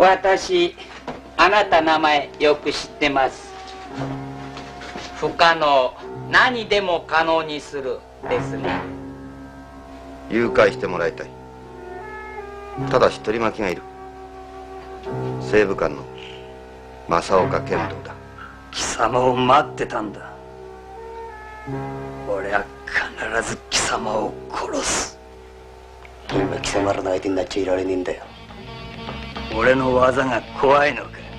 私あなた名前よく知ってます。不可能何でも可能にするですね。誘拐してもらいたい。ただし取り巻きがいる。西部官の正岡剣道だ。貴様を待ってたんだ。俺は必ず貴様を殺す。今貴様らの相手になっちゃいられねえんだよ俺の技が怖いのか？